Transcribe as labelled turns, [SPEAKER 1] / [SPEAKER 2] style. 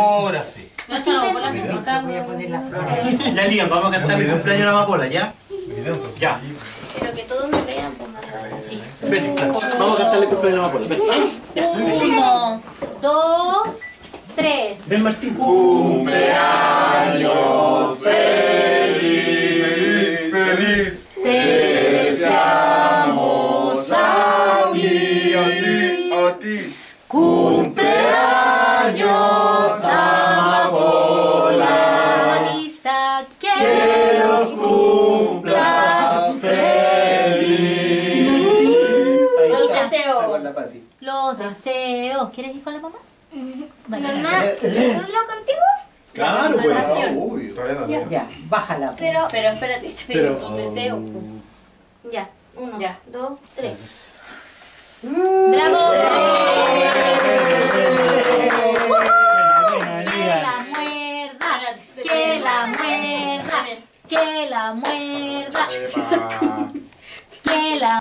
[SPEAKER 1] Ahora sí.
[SPEAKER 2] No está la amapola, no está.
[SPEAKER 3] Voy a poner las flores.
[SPEAKER 4] Ya, Liam, vamos a cantar el cumpleaños de la amapola, ¿ya? Ya.
[SPEAKER 2] Pero que todos me vean, pues más Sí.
[SPEAKER 4] Ven, vamos a cantar el cumpleaños de la amapola. Ven.
[SPEAKER 2] Uno, dos, tres.
[SPEAKER 4] Ven, Martín.
[SPEAKER 1] Feliz.
[SPEAKER 2] Te deseamos a ti.
[SPEAKER 1] A ti.
[SPEAKER 2] Cumpleaños deseos. Los deseos. ¿Quieres ir con la mamá? Vale.
[SPEAKER 5] Mamá, ¿solo contigo?
[SPEAKER 1] Claro, pues.
[SPEAKER 2] Oración.
[SPEAKER 1] Obvio.
[SPEAKER 3] Ya, bájala.
[SPEAKER 5] Pero,
[SPEAKER 2] Pero espérate, te tus deseos.
[SPEAKER 5] ya, uno,
[SPEAKER 2] Ya.
[SPEAKER 5] dos, tres.
[SPEAKER 2] ¡Bravo! Que la muerda, que la muerda, que la muerda, que la